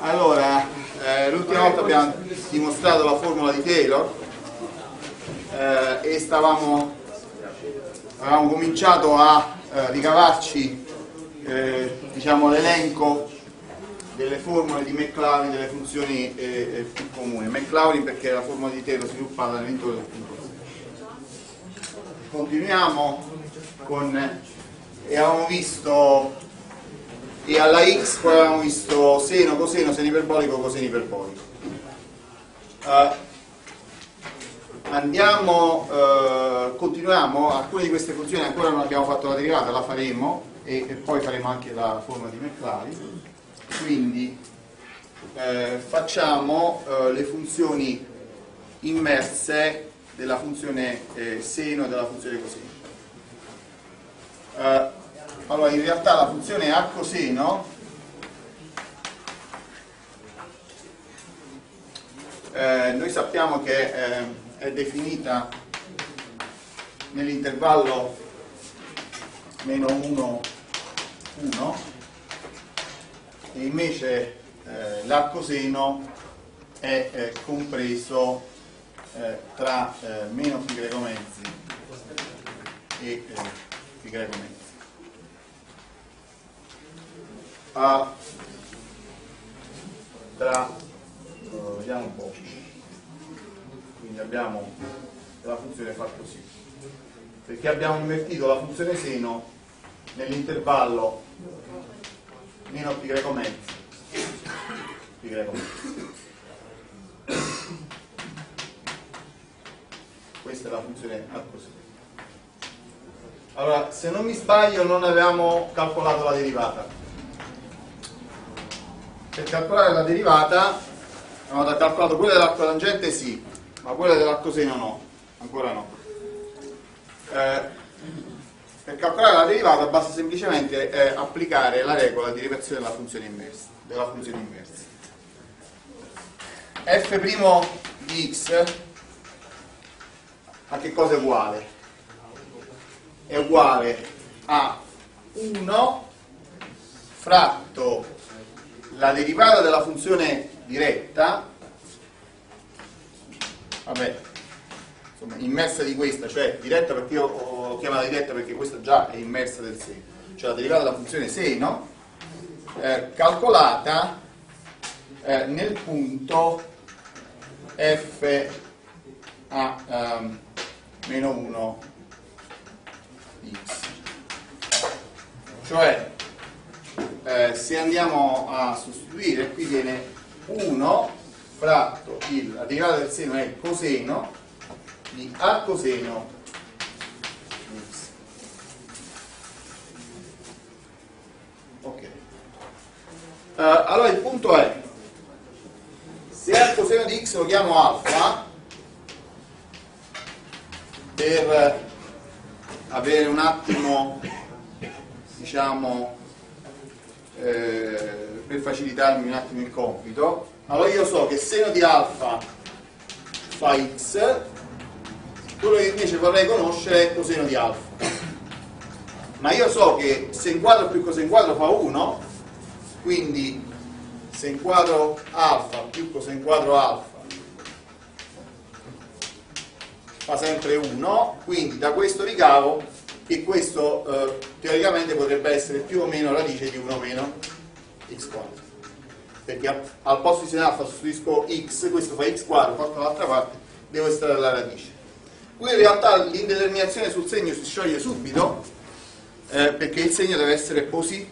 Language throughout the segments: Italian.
Allora, eh, l'ultima volta abbiamo dimostrato la formula di Taylor eh, e stavamo, avevamo cominciato a eh, ricavarci eh, diciamo, l'elenco delle formule di Maclaurin delle funzioni eh, eh, più comuni. Maclaurin perché è la formula di Taylor sviluppata del punto. Continuiamo con e avevamo visto e alla x poi avevamo visto seno, coseno, seno iperbolico, coseno iperbolico. Uh, andiamo, uh, continuiamo, alcune di queste funzioni ancora non abbiamo fatto la derivata, la faremo e, e poi faremo anche la forma di Maclaurin. Quindi eh, facciamo le funzioni immerse della funzione seno e della funzione coseno. Allora, in realtà la funzione a coseno eh, noi sappiamo che eh, è definita nell'intervallo meno 1, 1 e invece eh, l'arcoseno è eh, compreso eh, tra eh, meno pi greco mezzi e eh, pi greco mezzi a. Tra uh, vediamo un po' quindi abbiamo la funzione fa così. Perché abbiamo invertito la funzione seno nell'intervallo meno pi greco mezzi pi greco mezzi questa è la funzione a così. Allora se non mi sbaglio non avevamo calcolato la derivata per calcolare la derivata abbiamo calcolato quella dell'arco tangente sì, ma quella dell'arcoseno no, ancora no. Eh, per calcolare la derivata basta semplicemente eh, applicare la regola di derivazione della funzione inversa. Della funzione inversa. f' di x a che cosa è uguale? È uguale a 1 fratto la derivata della funzione diretta, vabbè, insomma, immersa di questa, cioè diretta perché io ho chiamata diretta perché questa già è immersa del seno, cioè la derivata della funzione seno, eh, calcolata eh, nel punto f a um, meno 1 x. Cioè eh, se andiamo a sostituire qui viene 1 fratto il, derivata del seno è il coseno di a coseno x ok. Uh, allora il punto è se a coseno di x lo chiamo alfa per avere un attimo diciamo eh, per facilitarmi un attimo il compito. Allora io so che seno di alfa fa x quello che invece vorrei conoscere è coseno di alfa. Ma io so che sen quadro più coseno quadro fa 1 quindi sen quadro alfa più coseno quadro alfa fa sempre 1 quindi da questo ricavo che questo eh, teoricamente potrebbe essere più o meno radice di 1 meno x quadro perché al posto di sin alfa sostituisco x, questo fa x quadro, porto dall'altra parte, devo estrarre la radice. Qui in realtà l'indeterminazione sul segno si scioglie subito eh, perché il segno deve essere posi,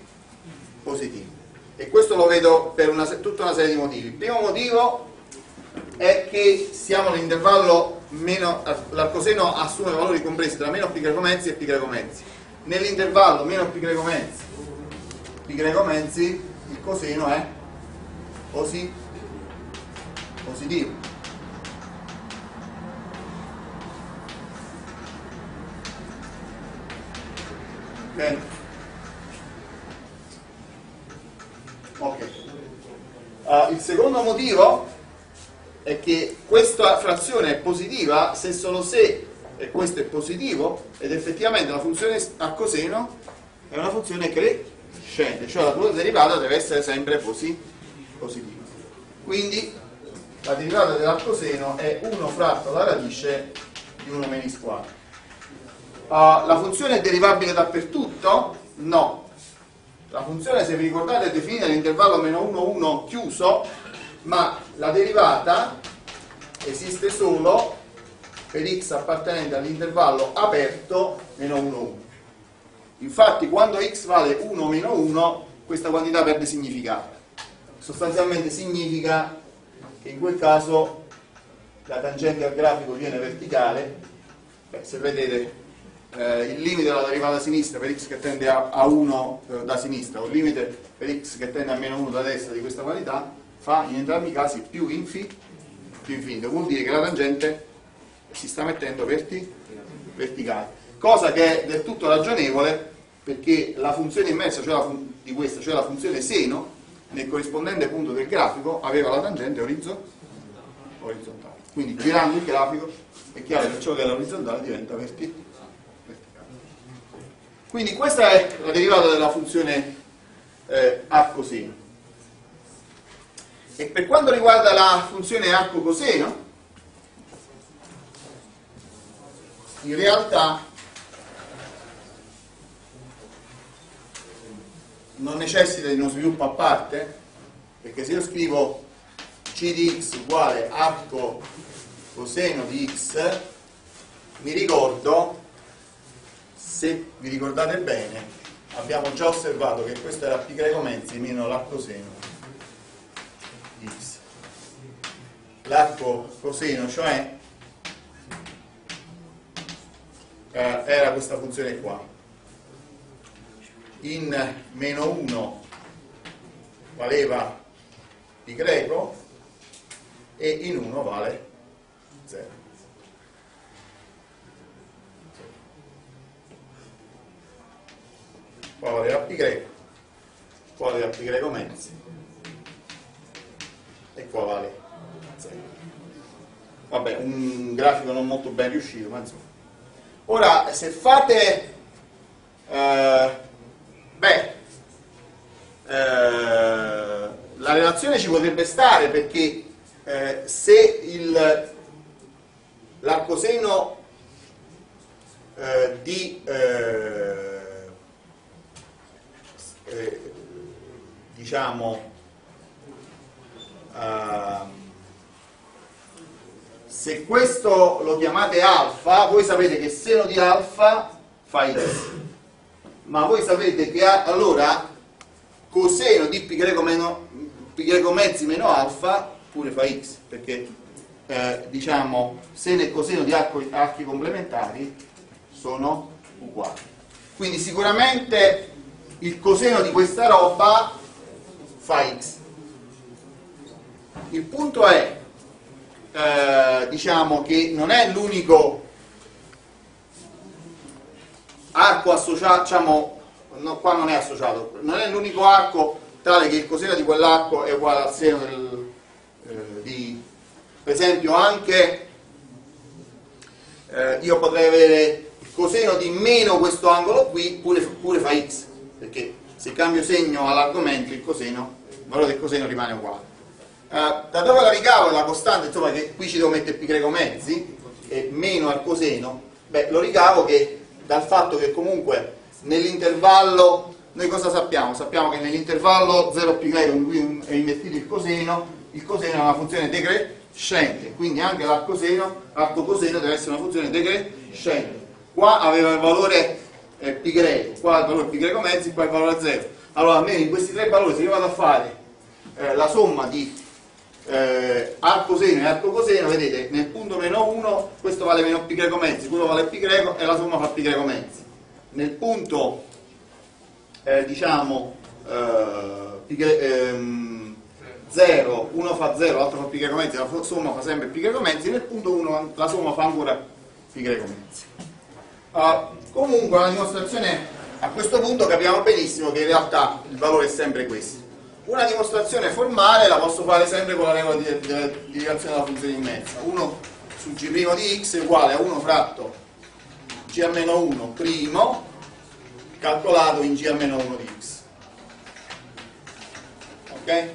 positivo. E questo lo vedo per una, tutta una serie di motivi. Il primo motivo è che siamo nell'intervallo l'arcoseno assume valori compresi tra meno pi greco mezzi e pi greco mezzi. Nell'intervallo meno pi greco mezzi, pi greco mezzi, il coseno è così positivo. Ok? Ok. Uh, il secondo motivo è che questa frazione è positiva se solo se e questo è positivo ed effettivamente la funzione a coseno è una funzione crescente, cioè la quota derivata deve essere sempre posi positiva. quindi la derivata dell'arcoseno è 1 fratto la radice di 1 meno x quadro. Uh, la funzione è derivabile dappertutto? No. La funzione, se vi ricordate, è definita nell'intervallo meno 1, 1 chiuso, ma la derivata esiste solo per x appartenente all'intervallo aperto meno 1, 1. Infatti, quando x vale 1 meno 1, questa quantità perde significato. Sostanzialmente significa che in quel caso la tangente al grafico viene verticale. Beh, se vedete eh, il limite della derivata sinistra per x che tende a, a 1 eh, da sinistra o il limite per x che tende a meno 1 da destra di questa quantità fa in entrambi i casi più, infi, più infinito, vuol dire che la tangente si sta mettendo verti, verticale, cosa che è del tutto ragionevole perché la funzione immersa cioè la di questa, cioè la funzione seno, nel corrispondente punto del grafico aveva la tangente orizzontale. Quindi girando il grafico è chiaro che ciò che è orizzontale diventa verticale. Quindi questa è la derivata della funzione eh, arco-seno. E per quanto riguarda la funzione arco-coseno, in realtà non necessita di uno sviluppo a parte, perché se io scrivo c di x uguale arco coseno di x, mi ricordo se vi ricordate bene abbiamo già osservato che questo era pi greco mezzi meno l'arcoseno di x. L'arco coseno cioè eh, era questa funzione qua in meno 1 valeva pi greco e in 1 vale 0 qua valeva pi greco, qua valeva pi greco mezzi e qua vale 0. Vabbè, un grafico non molto ben riuscito, ma insomma. Ora, se fate, eh, beh, eh, la relazione ci potrebbe stare perché eh, se l'arcoseno eh, di eh, eh, diciamo eh, se questo lo chiamate alfa voi sapete che seno di alfa fa x ma voi sapete che allora coseno di pi greco, meno, pi greco mezzi meno alfa pure fa x perché eh, diciamo seno e coseno di archi, archi complementari sono uguali quindi sicuramente il coseno di questa roba fa x. Il punto è, eh, diciamo, che non è l'unico arco associato, diciamo, no, qua non è associato, non è l'unico arco tale che il coseno di quell'arco è uguale al seno del, eh, di, per esempio anche eh, io potrei avere il coseno di meno questo angolo qui pure, pure fa x perché se cambio segno all'argomento il coseno, il valore del coseno rimane uguale. Uh, da dove la ricavo la costante, insomma che qui ci devo mettere pi greco mezzi, e meno al coseno, beh lo ricavo che dal fatto che comunque nell'intervallo, noi cosa sappiamo? Sappiamo che nell'intervallo 0 pi greco in cui è invertito il coseno, il coseno è una funzione decrescente, quindi anche l'arcoseno, l'arco coseno deve essere una funzione decrescente. Qua aveva il valore eh, pi greco, qua il valore pi greco mezzi, qua il valore 0. Allora almeno in questi tre valori se io vado a fare eh, la somma di eh, arcoseno e arcocoseno, vedete nel punto meno 1 questo vale meno pi greco mezzi, quello vale pi greco e la somma fa pi greco mezzi. Nel punto eh, diciamo eh, pi greco, ehm, 0, uno fa 0, l'altro fa pi greco mezzi, la somma fa sempre pi greco mezzi, nel punto 1 la somma fa ancora pi greco mezzi. Uh, Comunque la dimostrazione a questo punto capiamo benissimo che in realtà il valore è sempre questo. Una dimostrazione formale la posso fare sempre con la regola di, di, di derivazione della funzione immensa. 1 su g' di x è uguale a 1 fratto g a meno 1 primo calcolato in g a meno 1 di x. Ok?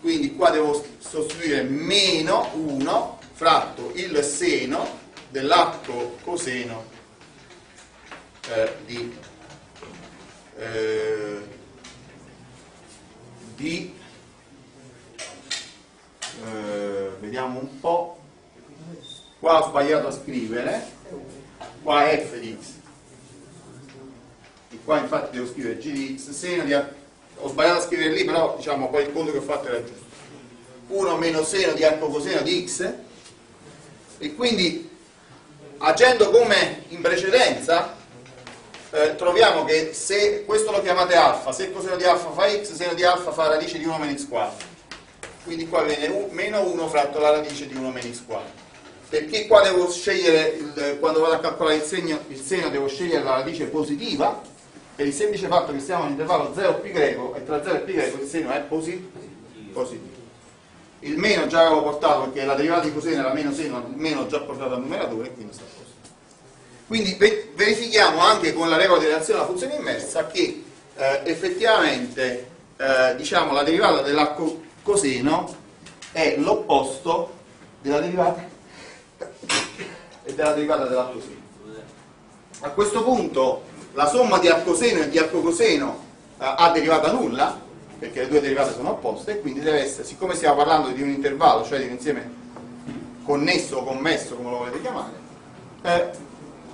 Quindi qua devo sostituire meno 1 fratto il seno dell'arco coseno eh, di, eh, di eh, vediamo un po' qua ho sbagliato a scrivere qua è f di x qua infatti devo scrivere g di x seno di ho sbagliato a scrivere lì però diciamo poi il conto che ho fatto era giusto. 1 meno seno di arco coseno di x e quindi agendo come in precedenza eh, troviamo che se questo lo chiamate alfa se coseno di alfa fa x seno di alfa fa radice di 1 meno x quadro. Quindi qua viene u, meno 1 fratto la radice di 1 meno x quadro. Perché qua devo scegliere il, quando vado a calcolare il, segno, il seno devo scegliere la radice positiva per il semplice fatto che siamo all'intervallo 0 pi greco e tra 0 e pi greco il seno è posi positivo. Il meno già avevo portato perché la derivata di coseno era meno seno il meno già portato al numeratore quindi sta posto. Quindi verifichiamo anche con la regola di relazione alla funzione inversa che eh, effettivamente eh, diciamo, la derivata dell'arco coseno è l'opposto della derivata e della derivata dell'arco seno a questo punto la somma di arcoseno e di arcocoseno eh, ha derivata nulla perché le due derivate sono opposte e quindi deve essere, siccome stiamo parlando di un intervallo, cioè di un insieme connesso o commesso, come lo volete chiamare, eh,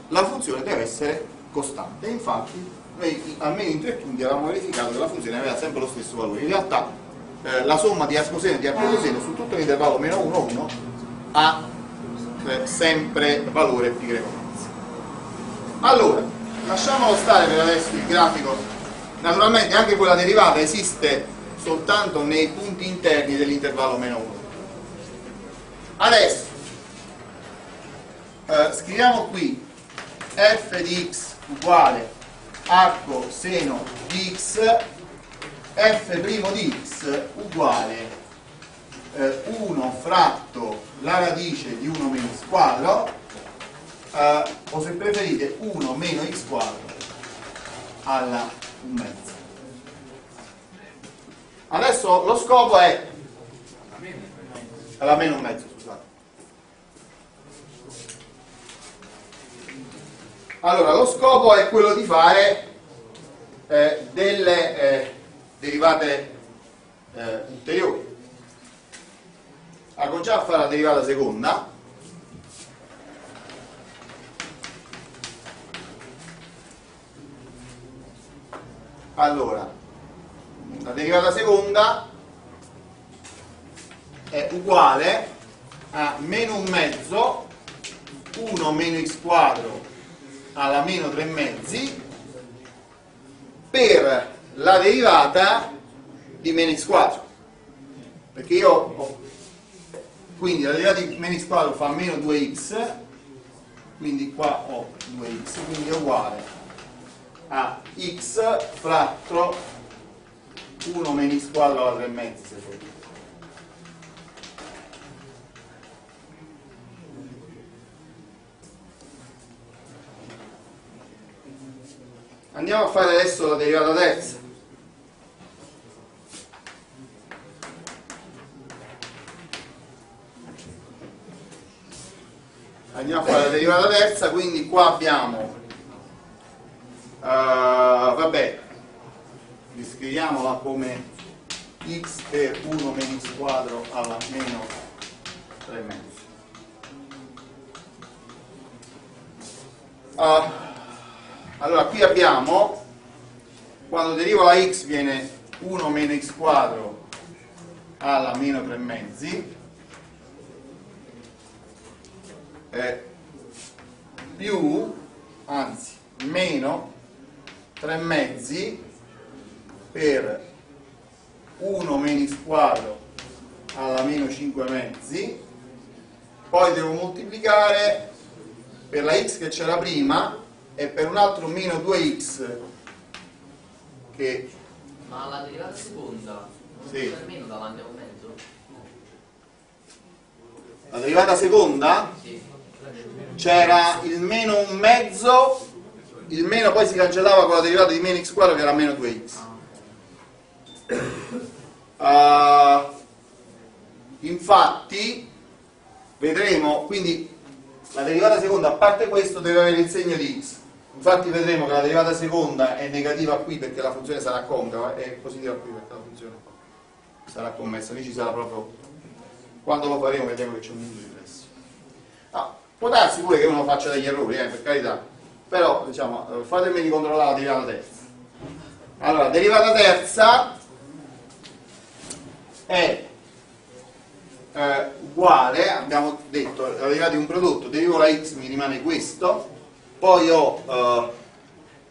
la funzione deve essere costante. Infatti, noi almeno in tre punti avevamo verificato che la funzione aveva sempre lo stesso valore. In realtà eh, la somma di arcoseno e di arcocoseno su tutto l'intervallo meno 1, 1 ha eh, sempre valore pi greco Allora, lasciamolo stare per adesso il grafico Naturalmente anche quella derivata esiste soltanto nei punti interni dell'intervallo meno 1. Adesso eh, scriviamo qui f di x uguale arco seno di x f' di x uguale eh, 1 fratto la radice di 1 meno x quadro eh, o se preferite 1 meno x quadro alla un mezzo. Adesso lo scopo è alla meno un mezzo, scusate. Allora, lo scopo è quello di fare eh, delle eh, derivate eh, ulteriori. Allora, cominciamo a fare la derivata seconda allora la derivata seconda è uguale a meno un mezzo 1 meno x quadro alla meno 3 mezzi per la derivata di meno x quadro. Perché io ho quindi la derivata di meno x quadro fa meno 2x quindi qua ho 2x quindi è uguale a x fratto 1 meno x quadro alla 3 mezzi se volete. Andiamo a fare adesso la derivata terza. Andiamo a fare la derivata terza, quindi qua abbiamo vabbè riscriviamola come x per 1 meno x quadro alla meno 3 mezzi. Uh, allora qui abbiamo quando deriva la x viene 1 meno x quadro alla meno 3 mezzi. Eh, più anzi meno 3 mezzi per 1 meno x quadro alla meno 5 mezzi poi devo moltiplicare per la x che c'era prima e per un altro meno 2x che ma la derivata seconda sì. c'è meno davanti a un mezzo? la derivata seconda? Sì. c'era il meno un mezzo il meno poi si cancellava con la derivata di meno x quadro che era meno 2x. Uh, infatti vedremo quindi la derivata seconda a parte questo deve avere il segno di x. Infatti vedremo che la derivata seconda è negativa qui perché la funzione sarà concava e positiva qui perché la funzione sarà commessa lì ci sarà proprio quando lo faremo vedremo che c'è un punto di riflessione. Ah, può darsi pure che uno faccia degli errori eh, per carità però diciamo eh, fatemi controllare la derivata terza allora derivata terza è eh, uguale, abbiamo detto, la derivata di un prodotto, derivo la x mi rimane questo, poi ho eh,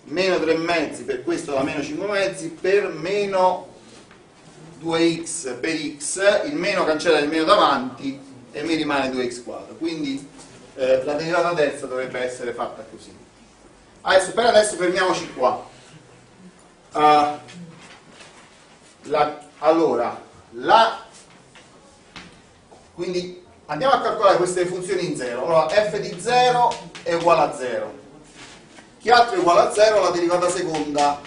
meno 3 mezzi per questo da meno 5 mezzi per meno 2x per x, il meno cancella il meno davanti e mi rimane 2x quadro. Quindi eh, la derivata terza dovrebbe essere fatta così. Adesso, per adesso fermiamoci qua. Uh, la, allora, la quindi andiamo a calcolare queste funzioni in 0. Allora f di 0 è uguale a 0. Chi altro è uguale a 0? La derivata seconda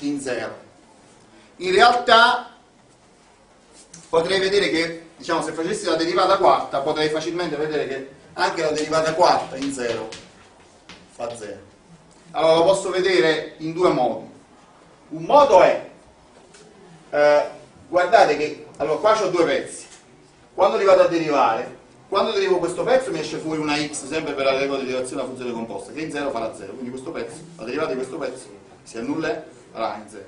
in 0. In realtà potrei vedere che, diciamo, se facessi la derivata quarta, potrei facilmente vedere che anche la derivata quarta in 0 fa 0. Allora lo posso vedere in due modi. Un modo è, eh, guardate che, allora qua ho due pezzi quando li vado a derivare, quando derivo questo pezzo mi esce fuori una x sempre per la regola di derivazione della funzione composta, che in 0 farà 0, quindi questo pezzo, la derivata di questo pezzo si annulla farà in 0.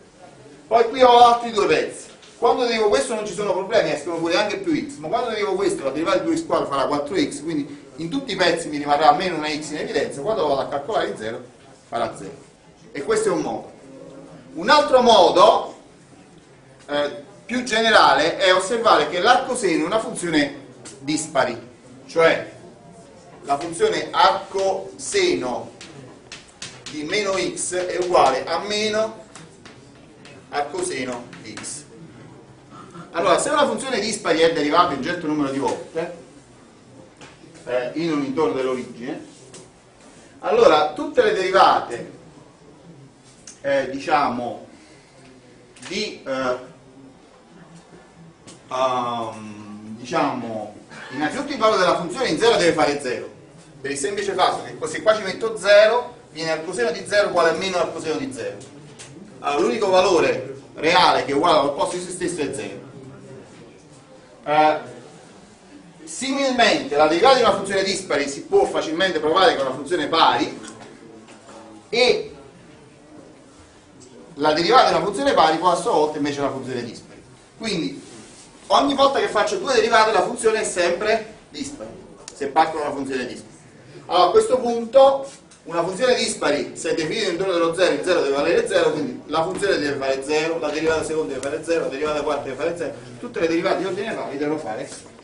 Poi qui ho altri due pezzi. Quando derivo questo non ci sono problemi, escono fuori anche più x, ma quando derivo questo la derivata di 2x quadro farà 4x, quindi in tutti i pezzi mi rimarrà almeno una x in evidenza, quando lo vado a calcolare in 0 farà 0. E questo è un modo. Un altro modo eh, più generale è osservare che l'arcoseno è una funzione dispari, cioè la funzione arcoseno di meno x è uguale a meno arcoseno di x. Allora, se una funzione dispari è derivata un certo numero di volte eh, in un intorno dell'origine, allora tutte le derivate, eh, diciamo, di eh, um, diciamo, innanzitutto il valore della funzione in 0 deve fare 0, per il semplice fatto che se qua ci metto 0, viene al coseno di 0 uguale a meno al coseno di 0. Allora l'unico valore reale che è uguale all'opposto di se stesso è 0. Uh, similmente la derivata di una funzione dispari si può facilmente provare con una funzione pari e la derivata di una funzione pari può a sua volta invece una funzione dispari. Quindi ogni volta che faccio due derivate la funzione è sempre dispari, se parto da una funzione dispari. Allora a questo punto una funzione dispari, se è definita intorno dello 0, il 0 deve valere 0, quindi la funzione deve fare 0, la derivata seconda deve fare 0, la derivata quarta deve fare 0, tutte le derivate di ordine pari devono fare 0.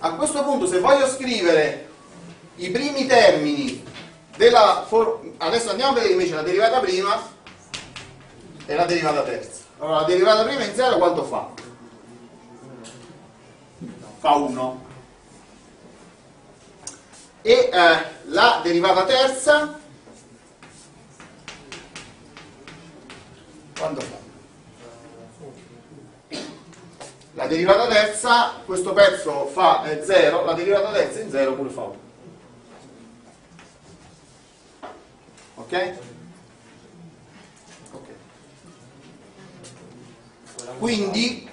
A questo punto se voglio scrivere i primi termini della adesso andiamo a vedere invece la derivata prima e la derivata terza. Allora, la derivata prima in 0 quanto fa? Fa 1. E eh, la derivata terza quanto fa? La derivata terza, questo pezzo fa 0, la derivata terza in 0 pure fa 1. Ok? Quindi,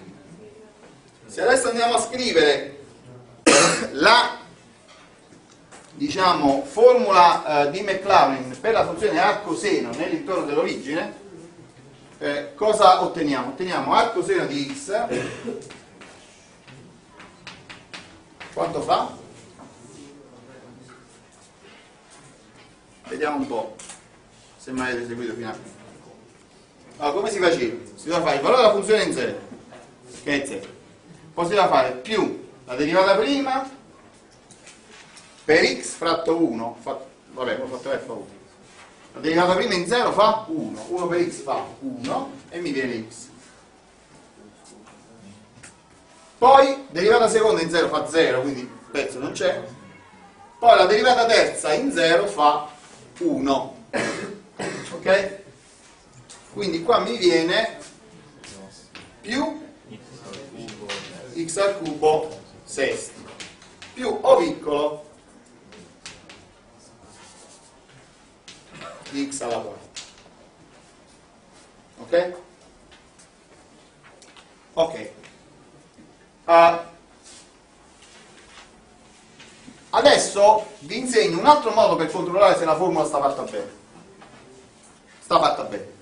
se adesso andiamo a scrivere la diciamo, formula eh, di Maclaurin per la funzione arcoseno nell'intorno dell'origine, eh, cosa otteniamo? Otteniamo arcoseno di x, quanto fa? Vediamo un po' se mai avete seguito fino a qui. Allora, come si faceva? Si doveva fare il valore della funzione in 0, che è 0. Poi si doveva fare più la derivata prima per x fratto 1, fa, vabbè, ho fatto f 1. La derivata prima in 0 fa 1, 1 per x fa 1 e mi viene x. Poi derivata seconda in 0 fa 0, quindi il pezzo non c'è. Poi la derivata terza in 0 fa 1. Ok? quindi qua mi viene più x al cubo sesti più o piccolo x alla quarta. Ok? Ok. Uh, adesso vi insegno un altro modo per controllare se la formula sta fatta bene. Sta fatta bene.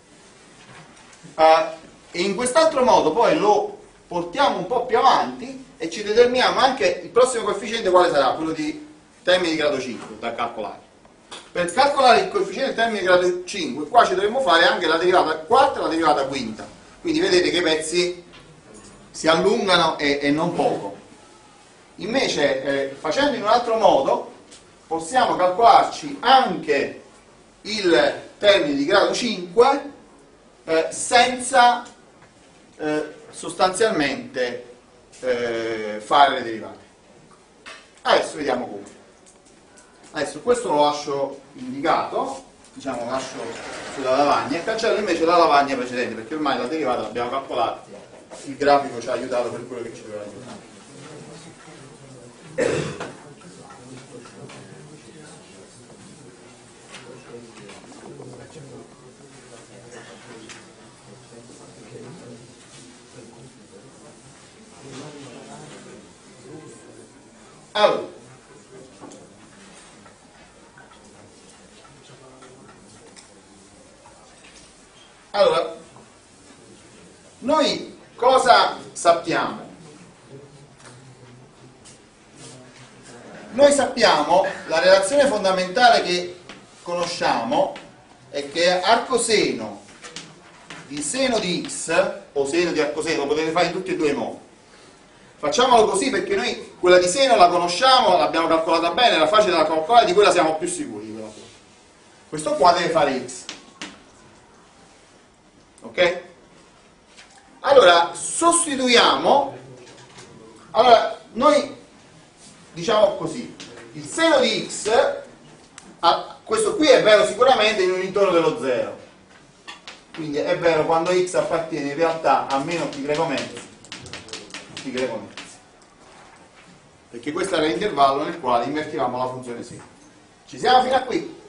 Uh, e in quest'altro modo poi lo portiamo un po' più avanti e ci determiniamo anche il prossimo coefficiente quale sarà, quello di termini di grado 5 da calcolare. Per calcolare il coefficiente del termine di grado 5, qua ci dovremmo fare anche la derivata quarta e la derivata quinta. Quindi vedete che i pezzi si allungano e, e non poco. Invece, eh, facendo in un altro modo, possiamo calcolarci anche il termine di grado 5 eh, senza eh, sostanzialmente eh, fare le derivate. Adesso vediamo come. Adesso questo lo lascio indicato, diciamo lo lascio sulla lavagna e cancello invece la lavagna precedente perché ormai la derivata l'abbiamo calcolata, il grafico ci ha aiutato per quello che ci doveva aiutare. Allora, allora, noi cosa sappiamo? Noi sappiamo, la relazione fondamentale che conosciamo è che arcoseno di seno di x o seno di arcoseno lo potete fare in tutti e due i modi Facciamolo così perché noi quella di seno la conosciamo, l'abbiamo calcolata bene, era facile da calcolare, di quella siamo più sicuri. Questo qua deve fare x. Ok? Allora, sostituiamo. Allora, noi diciamo così, il seno di x, questo qui è vero sicuramente in un intorno dello 0. Quindi è vero quando x appartiene in realtà a meno pi greco mezzo, pi greco mezzo perché questo era l'intervallo nel quale invertivamo la funzione sì. Ci siamo fino a qui?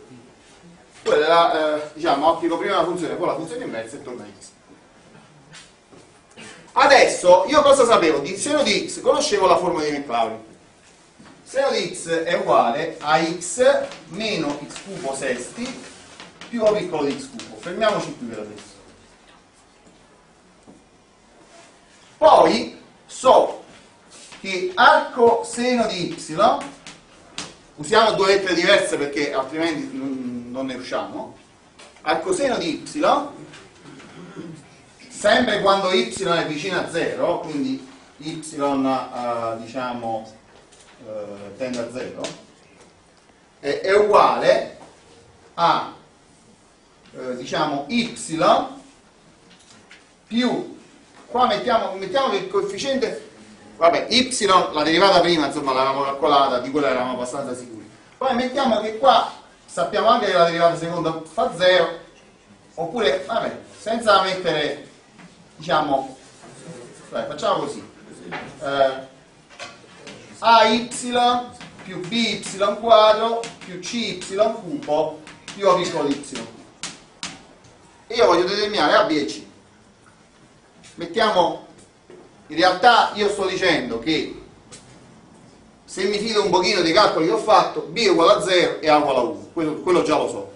Quella era, eh, diciamo, applico prima la funzione, poi la funzione inversa e torna x. Adesso, io cosa sapevo? Di seno di x conoscevo la formula di Maclaurin. Seno di x è uguale a x meno x cubo sesti più o piccolo di x cubo. Fermiamoci qui per adesso. Poi so che arco seno di y, usiamo due lettere diverse perché altrimenti non ne riusciamo, arco seno di y, sempre quando y è vicino a 0, quindi y uh, diciamo uh, tende a 0, è, è uguale a uh, diciamo y più qua mettiamo, mettiamo che il coefficiente vabbè, y, la derivata prima, insomma, l'avevamo calcolata, di quella eravamo abbastanza sicuri. Poi mettiamo che qua sappiamo anche che la derivata seconda fa 0, oppure, vabbè, senza mettere, diciamo, dai, facciamo così, eh, AY più BY quadro più CY cubo più A piccolo Y. io voglio determinare A, e C. Mettiamo in realtà io sto dicendo che se mi fido un pochino dei calcoli che ho fatto, b è uguale a 0 e a uguale a 1, quello, quello già lo so.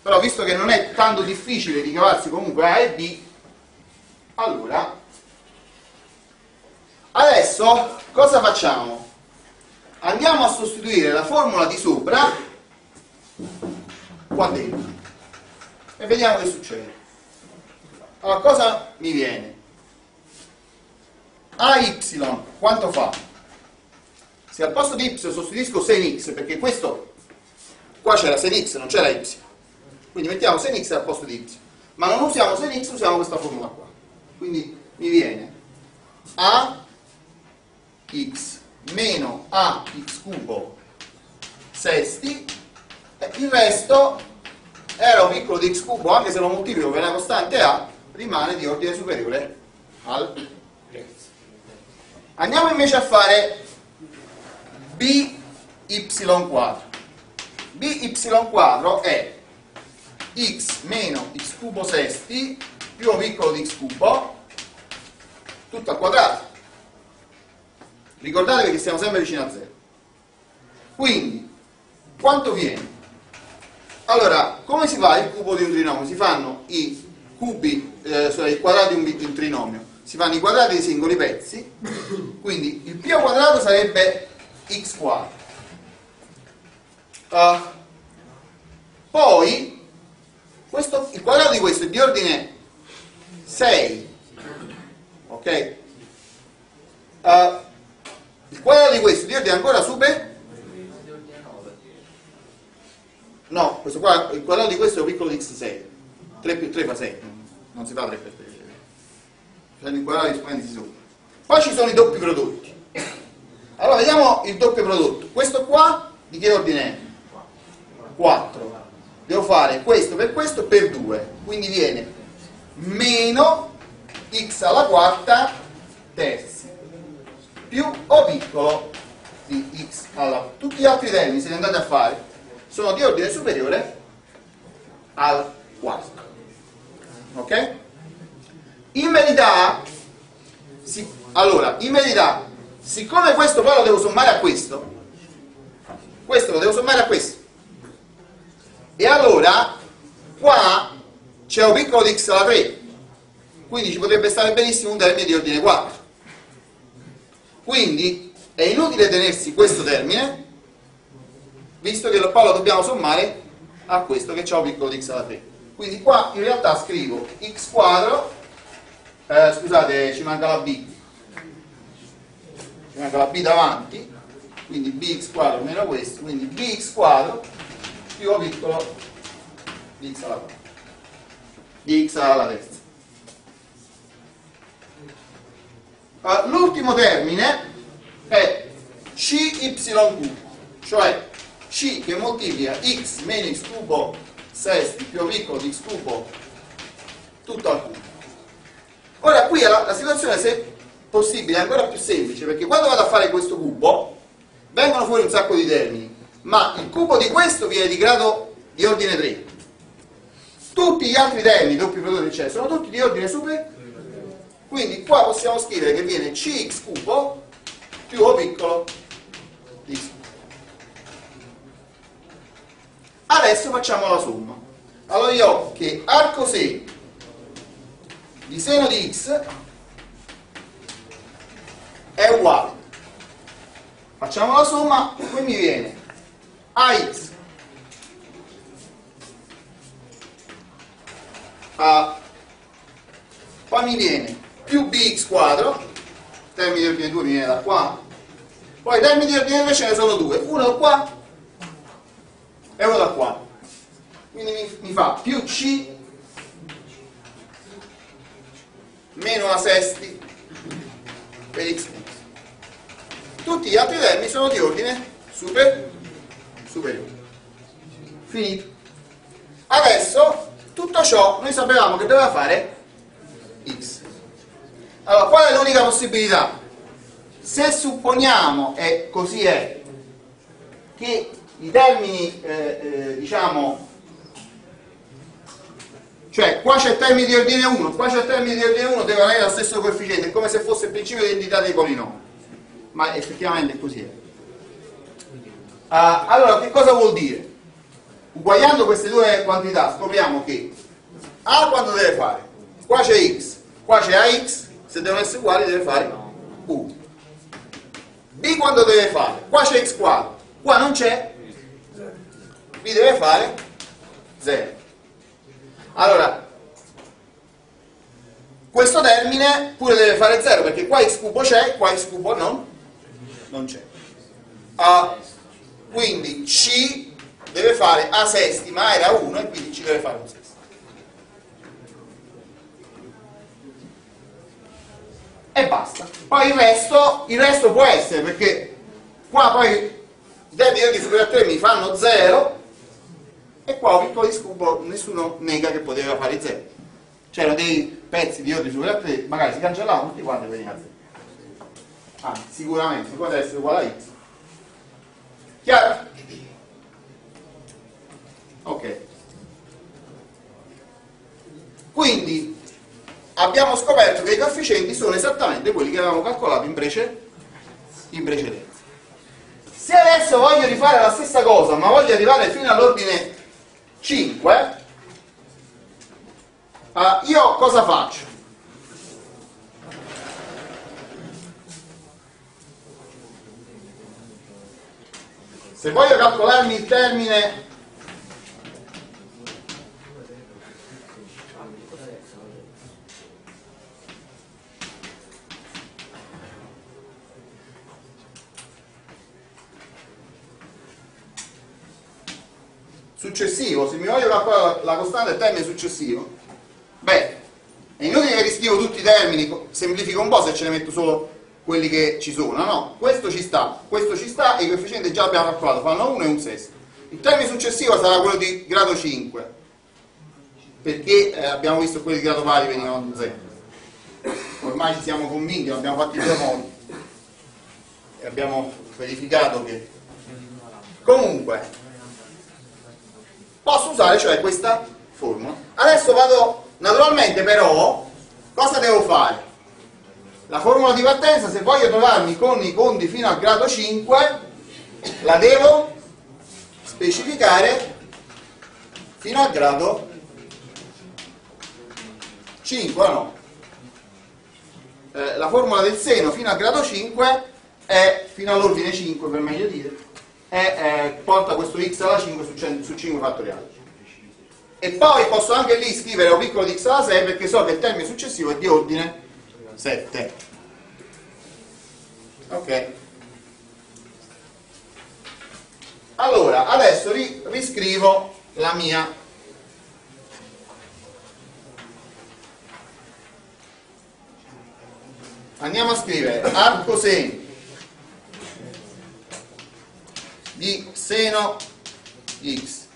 Però visto che non è tanto difficile ricavarsi comunque a e b, allora adesso cosa facciamo? Andiamo a sostituire la formula di sopra qua dentro e vediamo che succede. Allora cosa mi viene? AY quanto fa? Se al posto di y sostituisco sen x, perché questo qua c'era sen x, non c'era y. Quindi mettiamo sen x al posto di y. Ma non usiamo sen x, usiamo questa formula qua. Quindi mi viene a x meno a x cubo sesti e il resto era un piccolo di x cubo, anche se lo moltiplico per una costante a, rimane di ordine superiore al Andiamo invece a fare by quadro. by quadro è x meno x cubo sesti più o piccolo di x cubo tutto al quadrato. Ricordatevi che siamo sempre vicino a 0. Quindi, quanto viene? Allora, come si fa il cubo di un trinomio? Si fanno i cubi, eh, cioè i quadrati di un, di un trinomio, si fanno i quadrati dei singoli pezzi, quindi il pi quadrato sarebbe x quadro. Uh, poi, questo, il quadrato di questo è di ordine 6, ok? Uh, il quadrato di questo è di ordine ancora super? No, questo qua, il quadrato di questo è un piccolo di x6. 3 più 3 fa 6. Non si fa 3 per 3. Cioè il quadrato di esponenti sopra. Poi ci sono i doppi prodotti. Allora vediamo il doppio prodotto. Questo qua di che ordine è? 4. Devo fare questo per questo per 2. Quindi viene meno x alla quarta terzi più o piccolo di x alla... Tutti gli altri termini, se li andate a fare, sono di ordine superiore al quarto. Ok? In verità, si, allora, in verità, siccome questo poi lo devo sommare a questo, questo lo devo sommare a questo, e allora qua c'è un piccolo di x alla 3, quindi ci potrebbe stare benissimo un termine di ordine 4. Quindi è inutile tenersi questo termine visto che poi lo dobbiamo sommare a questo che c'è un piccolo di x alla 3 quindi qua in realtà scrivo x quadro eh, scusate ci manca la b ci manca la b davanti quindi bx quadro meno questo quindi bx quadro più o piccolo di x alla 4 di x alla terza l'ultimo termine è cy cubo cioè c che moltiplica x meno x cubo sesti più o piccolo di x cubo tutto al cubo. Ora qui la, la situazione se possibile ancora più semplice perché quando vado a fare questo cubo vengono fuori un sacco di termini ma il cubo di questo viene di grado di ordine 3 tutti gli altri termini doppi prodotti eccetera sono tutti di ordine super. Quindi qua possiamo scrivere che viene cx cubo più o piccolo di x Adesso facciamo la somma. Allora io ho che arco se di seno di x è uguale. Facciamo la somma, qui mi viene ax a. Poi mi viene più bx quadro, termini di ordine 2 mi viene da qua, poi termini di ordine 2 ce ne sono due, uno qua e uno da qua. Quindi mi, mi fa più C meno A sesti per x Tutti gli altri termini sono di ordine super, superiore. Finito. Adesso tutto ciò noi sapevamo che doveva fare x. Allora, qual è l'unica possibilità? Se supponiamo, e così è, che i termini, eh, eh, diciamo, cioè qua c'è il termine di ordine 1, qua c'è il termine di ordine 1, deve avere lo stesso coefficiente, è come se fosse il principio di identità dei polinomi, ma effettivamente è così. Uh, allora, che cosa vuol dire? Uguagliando queste due quantità scopriamo che A quanto deve fare? Qua c'è x, qua c'è AX, se devono essere uguali deve fare 1. B quanto deve fare? Qua c'è x quadro, qua non c'è, B deve fare 0. Allora, questo termine pure deve fare 0 perché qua x cubo c'è, qua x cubo non, non c'è. Uh, quindi C deve fare A sesti, ma era 1 e quindi ci deve fare un sesto. E basta. Poi il resto, il resto può essere perché qua poi i termini di superiore a 3 mi fanno 0 e qua ho piccoli scubo, nessuno nega che poteva fare 0 c'erano dei pezzi di ordine superiore a 3 magari si cancellavano tutti quanti e veniva a 0 anzi sicuramente può essere uguale a x chiaro? ok quindi abbiamo scoperto che i coefficienti sono esattamente quelli che avevamo calcolato in, prece, in precedenza se adesso voglio rifare la stessa cosa ma voglio arrivare fino all'ordine 5 uh, io cosa faccio? Se voglio calcolarmi il termine successivo, se mi voglio calcolare la costante del termine successivo, beh, è inutile che riscrivo tutti i termini, semplifico un po' se ce ne metto solo quelli che ci sono, no? Questo ci sta, questo ci sta e i coefficienti già abbiamo calcolato, fanno 1 e un sesto. Il termine successivo sarà quello di grado 5, perché eh, abbiamo visto quelli di grado pari venivano da 0. Ormai ci siamo convinti, l'abbiamo fatto in due modi e abbiamo verificato che comunque posso usare cioè questa formula. Adesso vado, naturalmente però, cosa devo fare? La formula di partenza, se voglio trovarmi con i conti fino al grado 5, la devo specificare fino al grado 5, no? Eh, la formula del seno fino al grado 5 è, fino all'ordine 5 per meglio dire, è, eh, porta questo x alla 5 su, 100, su 5 fattoriale. E poi posso anche lì scrivere O piccolo di x alla 6 perché so che il termine successivo è di ordine 7 ok. Allora adesso ri riscrivo la mia. Andiamo a scrivere. Arco seno di seno x.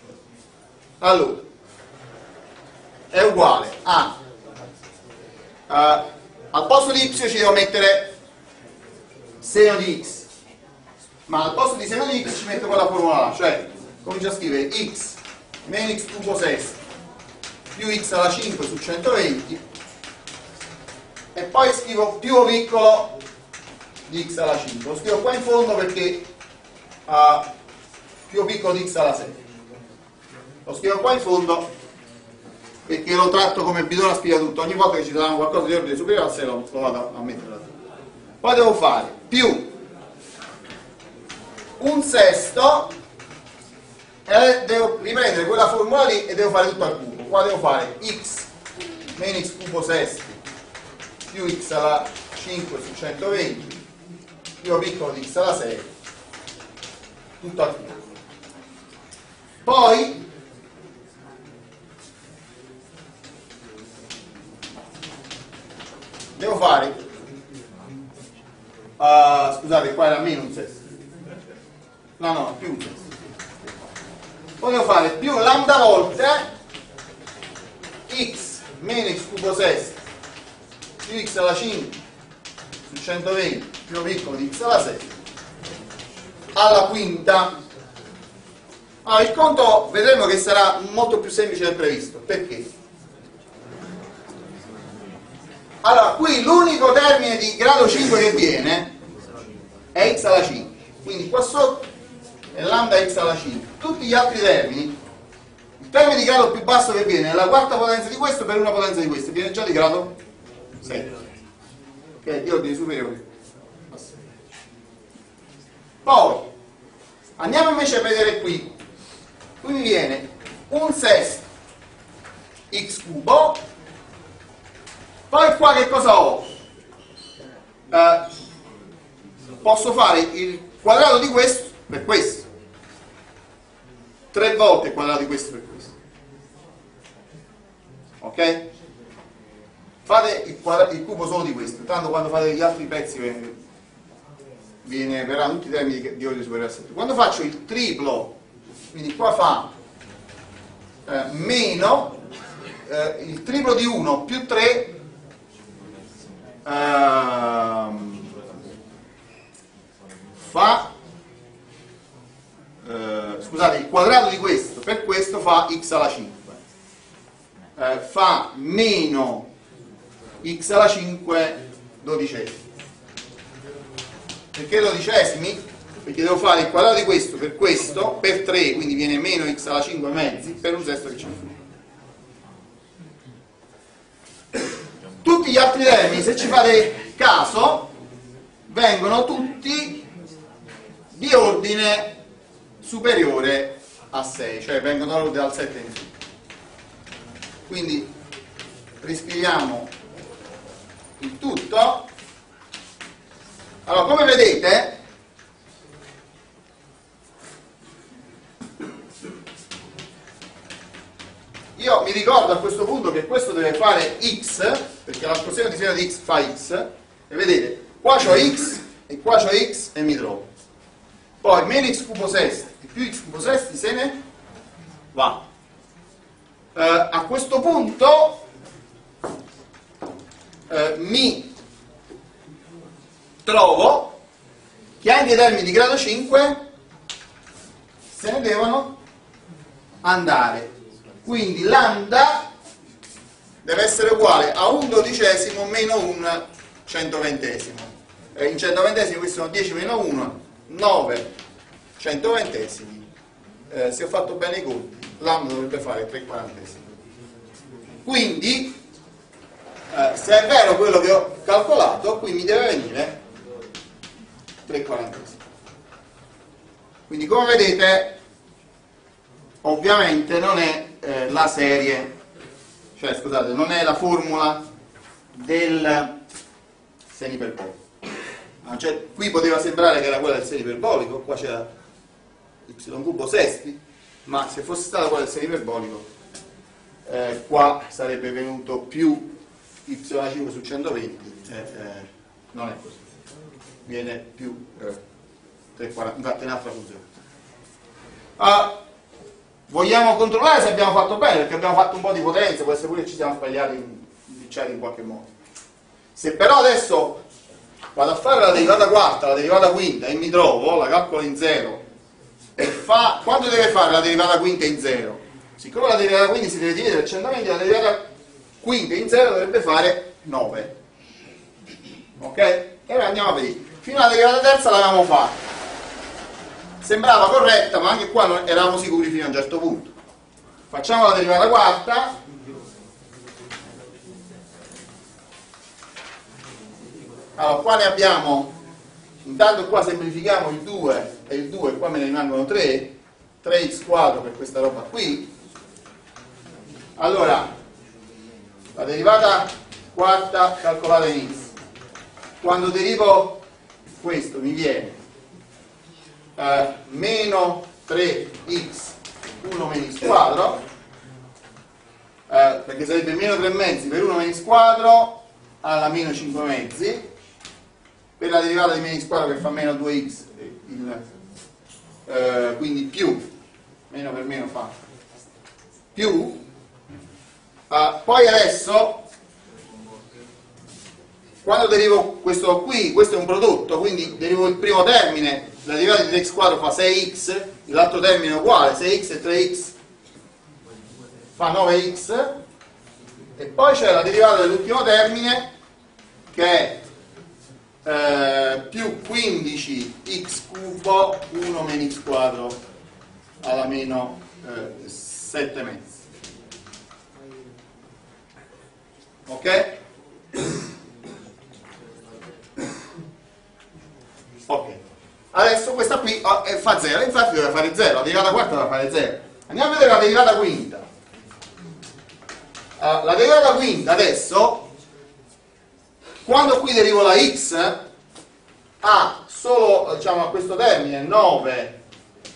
Allora è uguale a uh, al posto di y ci devo mettere seno di x. Ma al posto di seno di x ci metto quella formula là cioè comincio a scrivere x meno x cubo sesto più x alla 5 su 120 e poi scrivo più o piccolo di x alla 5 lo scrivo qua in fondo perché uh, più o piccolo di x alla 6 lo scrivo qua in fondo perché lo tratto come bidone a spiega tutto. Ogni volta che ci daranno qualcosa di ordine superiore a 6 lo, lo vado a mettere poi devo fare più. Un sesto e devo riprendere quella formula lì e devo fare tutto al cubo. Qua devo fare x meno x cubo sesti più x alla 5 su 120 più piccolo di x alla 6 tutto al cubo. Poi devo fare? Uh, scusate qua era meno un sesto. No no più un sesto. Devo fare più lambda volte x meno x cubo sesto più x alla 5 su 120 più piccolo di x alla 6 alla quinta. Allora, il conto vedremo che sarà molto più semplice del previsto. Perché? Allora, qui l'unico termine di grado 5 che viene è x alla 5. Quindi qua sotto è lambda x alla 5. Tutti gli altri termini, il termine di grado più basso che viene è la quarta potenza di questo per una potenza di questo, viene già di grado 7. Che è di ordine superiore. Poi, andiamo invece a vedere qui. Qui mi viene un sesto x cubo poi qua che cosa ho? Eh, posso fare il quadrato di questo per questo. Tre volte il quadrato di questo per questo. Ok? Fate il, il cubo solo di questo, tanto quando fate gli altri pezzi viene, verranno tutti i termini di ordine superiore a 7. Quando faccio il triplo, quindi qua fa eh, meno eh, il triplo di 1 più 3 ehm, fa eh, scusate il quadrato di questo per questo fa x alla 5 eh, fa meno x alla 5 dodicesimi. Perché dodicesimi? perché devo fare il quadrato di questo per questo per 3 quindi viene meno x alla 5 mezzi per un sesto che c'è. fuori altri termini se ci fate caso vengono tutti di ordine superiore a 6 cioè vengono dal 7 in su. Quindi riscriviamo il tutto. Allora come vedete io mi ricordo a questo punto che questo deve fare x perché la di seno di x fa x e vedete qua c'ho x e qua c'ho x e mi trovo. Poi meno x cubo sesti e più x cubo sesti se ne va. Eh, a questo punto eh, mi trovo che anche i termini di grado 5 se ne devono andare. Quindi lambda deve essere uguale a un dodicesimo meno un centoventesimo. E in centoventesimi questi sono 10 meno 1 9 centoventesimi. Eh, se ho fatto bene i conti lambda dovrebbe fare 3 quarantesimi. Quindi eh, se è vero quello che ho calcolato qui mi deve venire 3 quarantesimi. Quindi come vedete ovviamente non è eh, la serie cioè scusate non è la formula del semiperbolico cioè, qui poteva sembrare che era quella del semiperbolico qua c'era y cubo sesti ma se fosse stata quella del semiperbolico eh, qua sarebbe venuto più y5 su 120 eh, eh, non è così. Viene più eh, 340 infatti è un'altra funzione. Ah, vogliamo controllare se abbiamo fatto bene perché abbiamo fatto un po' di potenza può essere pure che ci siamo sbagliati in, in qualche modo. Se però adesso vado a fare la derivata quarta la derivata quinta e mi trovo la calcolo in zero e fa quanto deve fare la derivata quinta in zero? Siccome la derivata quinta si deve dividere accendamente la derivata quinta in zero dovrebbe fare 9 ok? e ora andiamo a vedere. Fino alla derivata terza l'avevamo fatta sembrava corretta ma anche qua non eravamo sicuri fino a un certo punto. Facciamo la derivata quarta. Allora qua ne abbiamo intanto qua semplifichiamo il 2 e il 2 qua me ne rimangono 3 3x quadro per questa roba qui. Allora la derivata quarta calcolata in x. Quando derivo questo mi viene eh, meno 3x 1 meno x quadro eh, perché sarebbe meno 3 mezzi per 1 meno x quadro alla meno 5 mezzi. Per la derivata di meno x quadro che fa meno 2x il, eh, quindi più meno per meno fa più. Eh, poi adesso quando derivo questo qui, questo è un prodotto, quindi derivo il primo termine la derivata di x quadro fa 6x, l'altro termine è uguale, 6x e 3x fa 9x, e poi c'è la derivata dell'ultimo termine che è eh, più 15x cubo 1 meno x quadro alla meno eh, 7 mezzi. Ok? Ok. Adesso questa qui oh, eh, fa 0, infatti deve fare 0, la derivata quarta deve fare 0. Andiamo a vedere la derivata quinta. Uh, la derivata quinta adesso, quando qui derivo la x, ha solo diciamo, a questo termine 9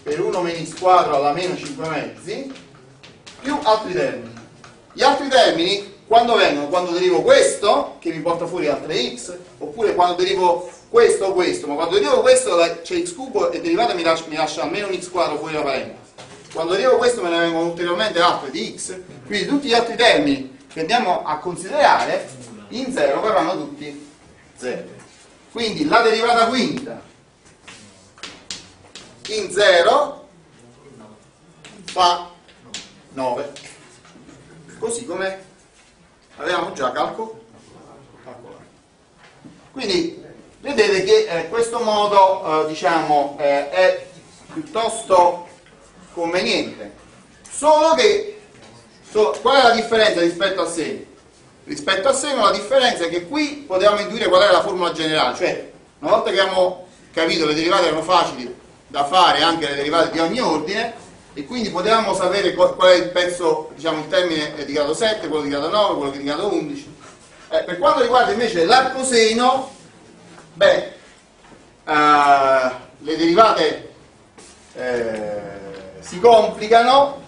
per 1 meno x quadro alla meno 5 mezzi, più altri termini. Gli altri termini quando vengono? Quando derivo questo, che mi porta fuori altre x, oppure quando derivo questo o questo, ma quando derivo questo c'è x cubo e derivata mi lascia, mi lascia almeno un x quadro fuori la parentesi. Quando derivo questo me ne vengono ulteriormente altre di x, quindi tutti gli altri termini che andiamo a considerare in 0 verranno tutti 0. Quindi la derivata quinta in 0 fa 9 così come avevamo già calcolato quindi vedete che eh, questo modo eh, diciamo eh, è piuttosto conveniente. Solo che so, qual è la differenza rispetto a seno? rispetto a seno la differenza è che qui potevamo intuire qual era la formula generale. Cioè una volta che abbiamo capito che le derivate erano facili da fare anche le derivate di ogni ordine e quindi potevamo sapere qual è il pezzo, diciamo il termine di grado 7, quello di grado 9, quello di grado 11 eh, per quanto riguarda invece l'arcoseno beh eh, le derivate eh, si complicano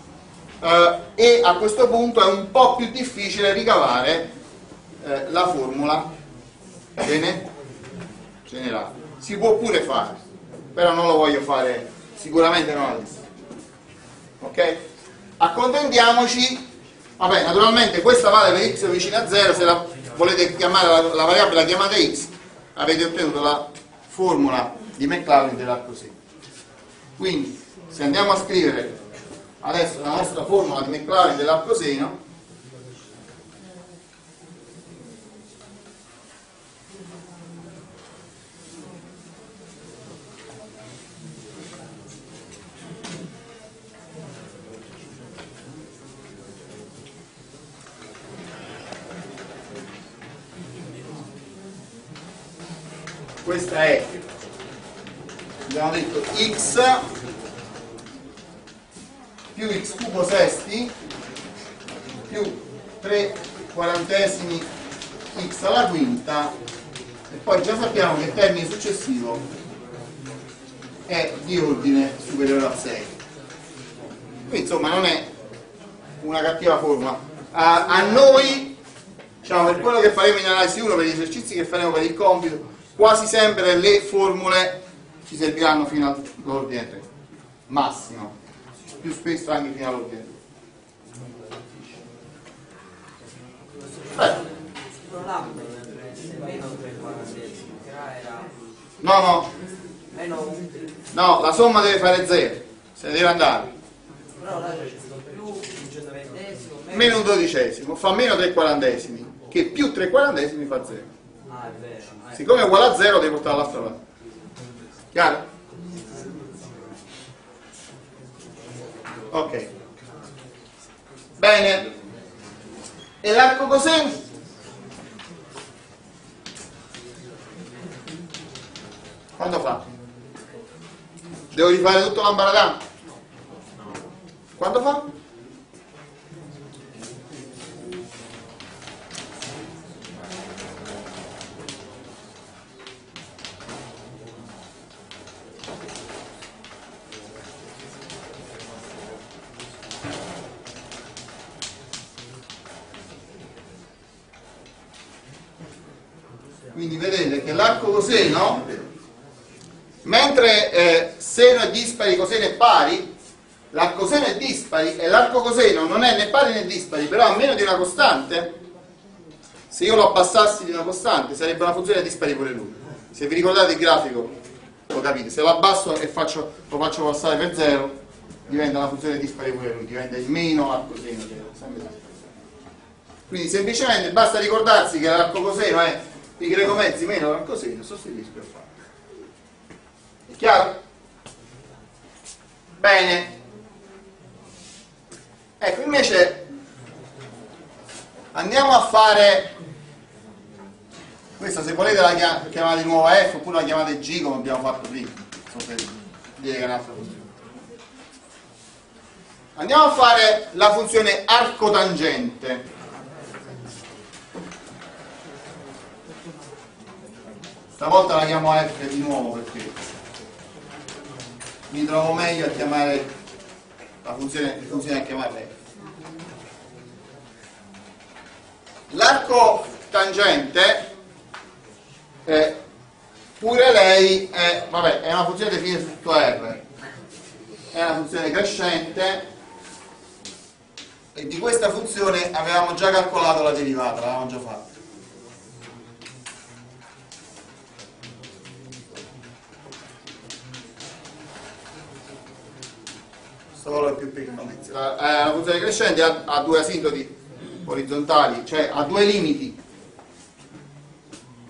eh, e a questo punto è un po' più difficile ricavare eh, la formula. Bene? generale si può pure fare però non lo voglio fare sicuramente non adesso. Ok? accontentiamoci. Vabbè naturalmente questa vale per x vicino a 0 se la volete chiamare la, la variabile la chiamate x avete ottenuto la formula di McLaren dell'arco secco. Quindi se andiamo a scrivere adesso la nostra formula di McLaren dell'arco questa è abbiamo detto x più x cubo sesti più 3 quarantesimi x alla quinta. E poi già sappiamo che il termine successivo è di ordine superiore a 6 qui insomma non è una cattiva forma a, a noi diciamo, per quello che faremo in analisi 1 per gli esercizi che faremo per il compito quasi sempre le formule ci serviranno fino all'ordine 3 massimo più spesso anche fino all'ordine 3 no no. No la somma deve fare 0 se ne deve andare. Meno un dodicesimo fa meno 3 quarantesimi che più 3 quarantesimi fa 0 siccome è uguale a 0 devi portare all'altra parte chiaro? ok bene e l'arco coseno? quando fa? devo rifare tutto l'ambaradano? quando fa? Coseno mentre eh, seno è dispari coseno è pari l'arco seno è dispari e l'arco coseno non è né pari né dispari però a meno di una costante. Se io lo abbassassi di una costante sarebbe una funzione dispari pure lui. Se vi ricordate il grafico lo capite. Se lo abbasso e faccio, lo faccio passare per 0 diventa una funzione dispari pure lui diventa il meno arco seno quindi semplicemente basta ricordarsi che l'arco coseno è pi greco mezzi meno l'arco coseno sostituisco per fare. È chiaro? bene. Ecco invece andiamo a fare questa se volete la chiamate di nuovo F oppure la chiamate G come abbiamo fatto prima. So se dire che è un'altra funzione. Andiamo a fare la funzione arcotangente stavolta la chiamo F di nuovo perché mi trovo meglio a chiamare la funzione, funzione a chiamarla F l'arco tangente eh, pure lei è, vabbè, è una funzione definita su tutto R. È una funzione crescente e di questa funzione avevamo già calcolato la derivata, l'avevamo già fatta questo valore più piccolo. La, eh, la funzione crescente ha, ha due asintoti orizzontali, cioè ha due limiti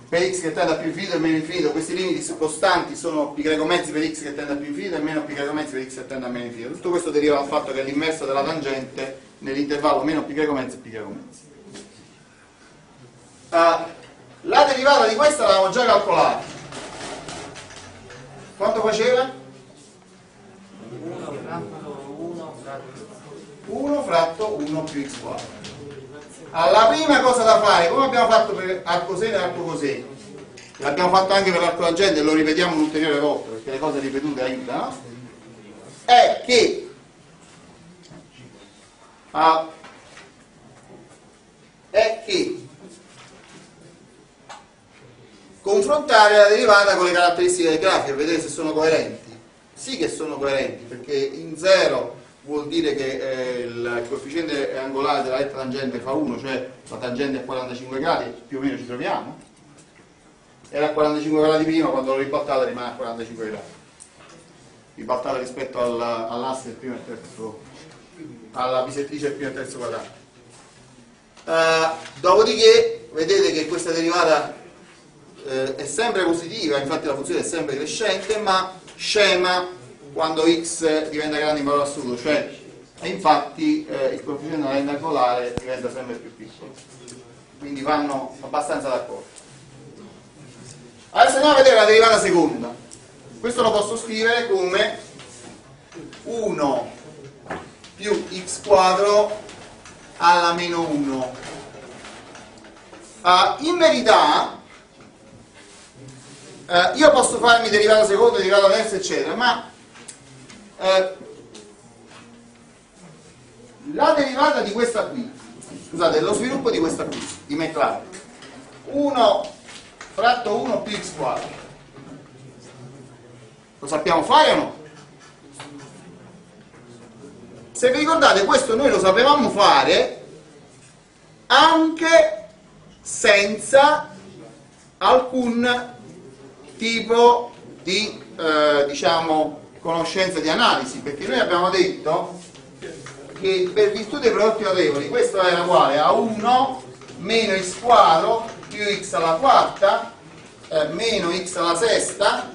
per x che tende a più infinito e meno infinito, questi limiti costanti sono pi greco mezzi per x che tende a più infinito e meno pi greco mezzi per x che tende a meno infinito. Tutto questo deriva dal fatto che l'inverso della tangente nell'intervallo meno pi greco mezzi e pi greco mezzi. Uh, la derivata di questa l'avevamo già calcolata. Quanto faceva? 1 fratto 1 più x quadro. Alla prima cosa da fare, come abbiamo fatto per arco seno e arco coseno, l'abbiamo fatto anche per l'arco tangente e lo ripetiamo un'ulteriore volta perché le cose ripetute aiutano, è che ah, è che confrontare la derivata con le caratteristiche del grafico, vedere se sono coerenti. Sì che sono coerenti, perché in 0 vuol dire che eh, il coefficiente angolare della retta tangente fa 1, cioè la tangente è a 45 gradi, più o meno ci troviamo. Era a 45 gradi prima, quando l'ho ribaltata rimane a 45 gradi. Ribaltata rispetto all'asse del primo e terzo, alla bisettrice del primo e terzo quadrato. Uh, dopodiché vedete che questa derivata eh, è sempre positiva, infatti la funzione è sempre crescente, ma scema quando x diventa grande in valore assoluto, cioè infatti eh, il coefficiente angolare diventa sempre più piccolo. Quindi vanno abbastanza d'accordo. Adesso andiamo a vedere la derivata seconda. Questo lo posso scrivere come 1 più x quadro alla meno 1. Uh, in verità eh, io posso farmi derivata seconda, derivata terza, eccetera, ma eh, la derivata di questa qui, scusate, lo sviluppo di questa qui, di McLaren, 1 fratto 1 più x quadro, lo sappiamo fare o no? Se vi ricordate, questo noi lo sapevamo fare anche senza alcun tipo di eh, diciamo, conoscenza di analisi, perché noi abbiamo detto che per virtù dei prodotti notevoli questo era uguale a 1 meno x quadro più x alla quarta eh, meno x alla sesta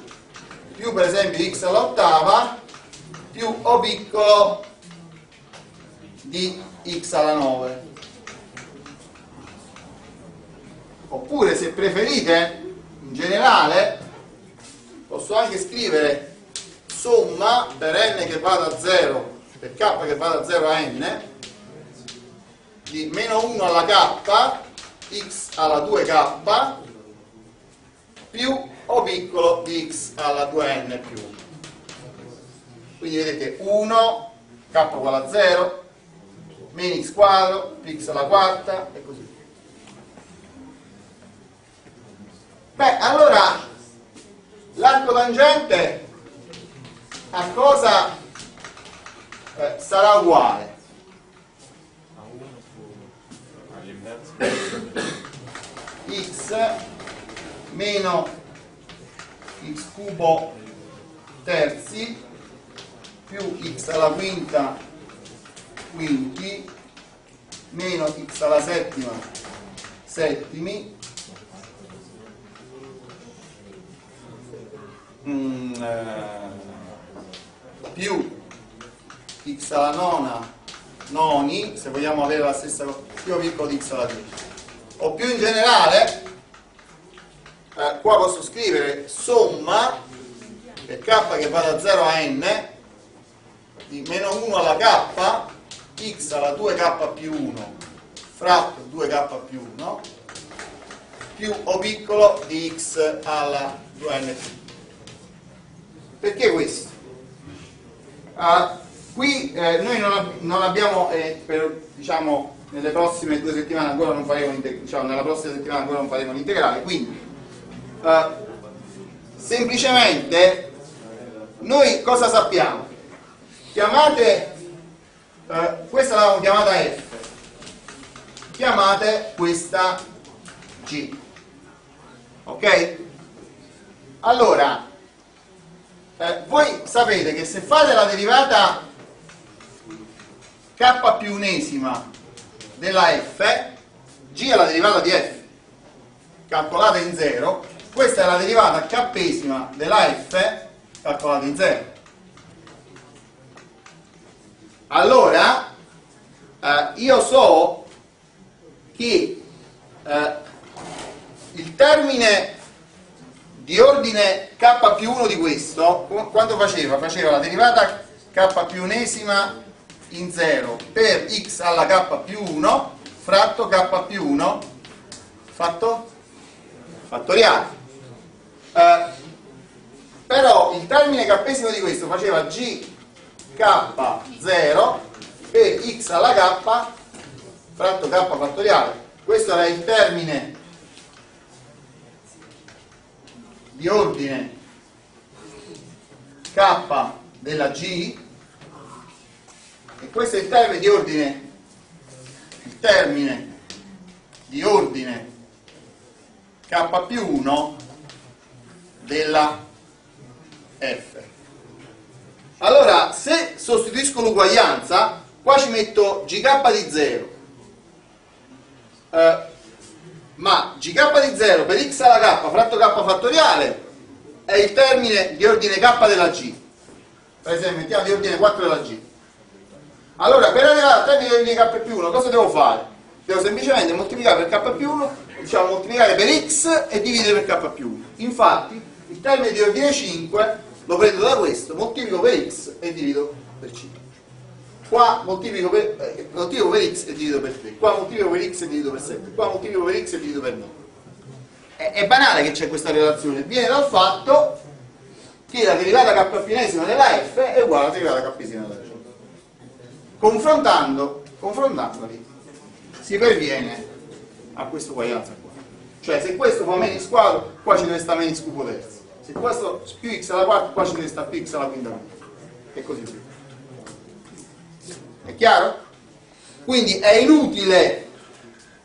più per esempio x all'ottava più o piccolo di x alla 9 oppure se preferite in generale posso anche scrivere somma per n che va da 0 per k che va da 0 a n di meno 1 alla k x alla 2k più o piccolo di x alla 2n più. 1 quindi vedete 1 k uguale a 0 meno x quadro più x alla quarta e così. Beh allora l'arco tangente a cosa eh, sarà uguale? x meno x cubo terzi più x alla quinta quinti meno x alla settima settimi mm, eh, più x alla nona noni, se vogliamo avere la stessa cosa, più piccolo di x alla 10. O più in generale, eh, qua posso scrivere somma per k che va da 0 a n di meno 1 alla k x alla 2k più 1 fratto 2k più 1 più o piccolo di x alla 2n più 1 perché questo? Ah, qui eh, noi non, non abbiamo, eh, per, diciamo, nelle prossime due settimane ancora non faremo diciamo, nella prossima settimana ancora non faremo l'integrale, quindi eh, semplicemente noi cosa sappiamo? Chiamate, eh, questa l'abbiamo chiamata F, chiamate questa G, ok? Allora, eh, voi sapete che se fate la derivata k più unesima della f, g è la derivata di f, calcolata in 0, questa è la derivata k della f calcolata in 0. Allora, eh, io so che eh, il termine di ordine k più 1 di questo, quanto faceva? Faceva la derivata k più unesima in 0 per x alla k più 1 fratto k più 1 fatto fattoriale. Eh, però il termine k di questo faceva gk0 per x alla k fratto k fattoriale. Questo era il termine di ordine k della g e questo è il termine di ordine il termine di ordine k più 1 della f. Allora se sostituisco l'uguaglianza qua ci metto gk di 0 eh, ma gk di 0 per x alla k fratto k fattoriale è il termine di ordine k della g. Per esempio mettiamo di ordine 4 della g. Allora per arrivare al termine di ordine k più 1 cosa devo fare? devo semplicemente moltiplicare per k più 1 diciamo moltiplicare per x e dividere per k più 1 infatti il termine di ordine 5 lo prendo da questo moltiplico per x e divido per 5 qua moltiplico per, eh, moltiplico per x e divido per 3 qua moltiplico per x e divido per 7 qua moltiplico per x e divido per 9 è, è banale che c'è questa relazione. Viene dal fatto che la derivata k finesima della f è uguale alla derivata k della g confrontando confrontandoli si perviene a questa uguaglianza qua. Cioè se questo fa meno quadro qua ci deve stare meno cubo terzo. Se questo più x alla quarta qua ci deve stare più x alla quinta. E così. via è chiaro? Quindi è inutile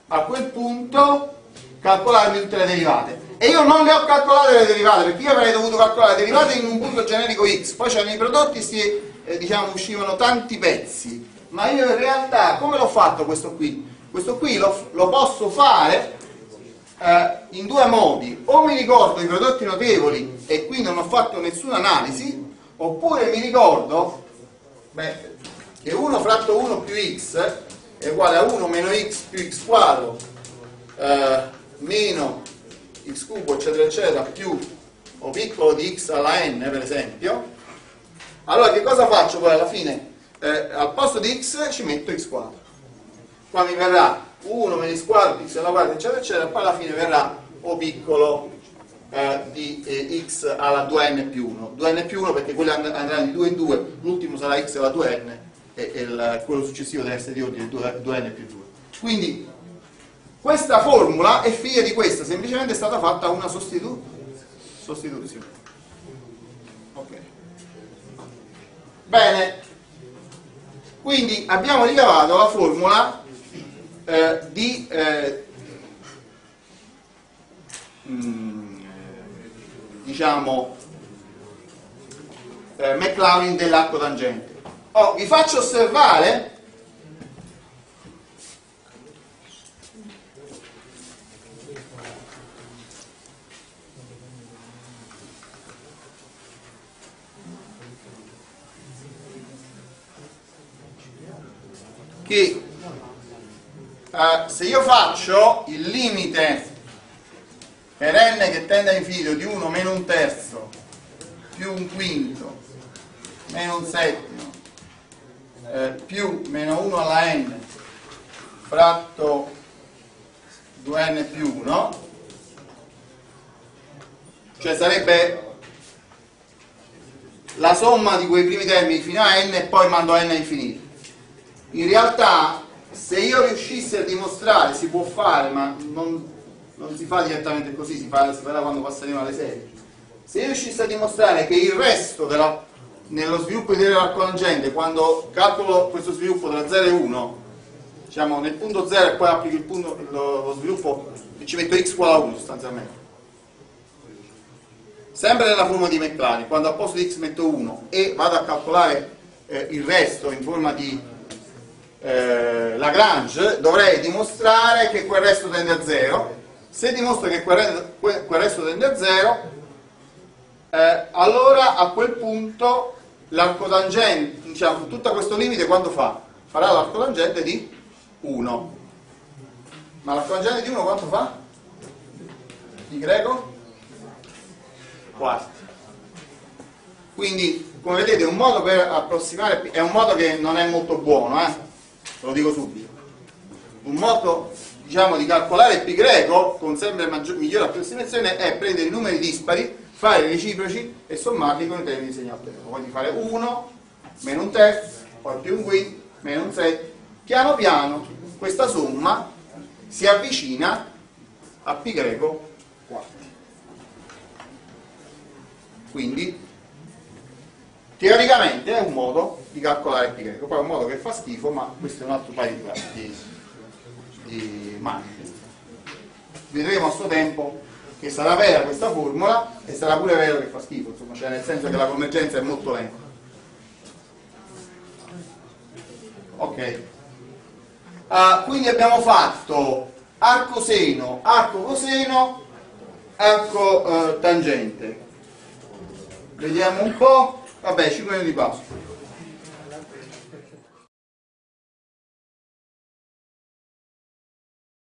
a quel punto calcolarmi tutte le derivate. E io non le ho calcolate le derivate, perché io avrei dovuto calcolare le derivate in un punto generico x, poi c'erano i prodotti si, eh, diciamo, uscivano tanti pezzi. Ma io in realtà come l'ho fatto questo qui? Questo qui lo, lo posso fare eh, in due modi. O mi ricordo i prodotti notevoli e quindi non ho fatto nessuna analisi, oppure mi ricordo, beh, che 1 fratto 1 più x è uguale a 1 meno x più x quadro eh, meno x cubo eccetera eccetera più o piccolo di x alla n per esempio. Allora che cosa faccio poi alla fine? Eh, al posto di x ci metto x quadro. Qua mi verrà 1 meno x quadro x alla quarta eccetera eccetera poi alla fine verrà o piccolo eh, di eh, x alla 2n più 1 2n più 1 perché quelli andranno di 2 in 2 l'ultimo sarà x alla 2n e, e il, quello successivo deve essere di ordine 2, 2n più 2. Quindi questa formula è figlia di questa, semplicemente è stata fatta una sostitu sostituzione. Ok. Bene, quindi abbiamo ricavato la formula eh, di eh, mm, diciamo eh, McLaurin dell'arco tangente Oh, vi faccio osservare? Che eh, se io faccio il limite per n che tende a infinito di 1 meno un terzo più un quinto meno un settimo eh, più meno 1 alla n fratto 2n più 1 cioè sarebbe la somma di quei primi termini fino a n e poi mando a n infinito in realtà se io riuscissi a dimostrare si può fare ma non, non si fa direttamente così si, fa, si farà quando passeremo alle serie se io riuscissi a dimostrare che il resto della nello sviluppo di dell'arco tangente, quando calcolo questo sviluppo tra 0 e 1, diciamo nel punto 0 e poi applico punto, lo, lo sviluppo e ci metto x uguale a 1 sostanzialmente. Sempre nella forma di McLaren, quando al posto di x metto 1 e vado a calcolare eh, il resto in forma di eh, Lagrange dovrei dimostrare che quel resto tende a 0 se dimostro che quel, quel resto tende a 0 eh, allora a quel punto l'arco tangente diciamo tutto questo limite quanto fa? farà l'arco tangente di 1 ma l'arco tangente di 1 quanto fa? di greco? quarti quindi come vedete un modo per approssimare è un modo che non è molto buono eh? lo dico subito un modo diciamo, di calcolare pi greco con sempre maggior, migliore approssimazione è prendere i numeri dispari fare i reciproci e sommarli con i termini di segno alternativo quindi fare 1 meno un terzo poi più un quinto meno un 7 piano piano questa somma si avvicina a pi greco quarti. Quindi Teoricamente è un modo di calcolare pi greco, poi è un modo che fa schifo, ma questo è un altro paio di, di maniche. Vedremo a suo tempo che sarà vera questa formula e sarà pure vero che fa schifo, insomma, cioè nel senso che la convergenza è molto lenta. Ok. Uh, quindi abbiamo fatto arco seno, arco coseno, arco uh, tangente. Vediamo un po'. Vabbè, 5 minuti di pausa.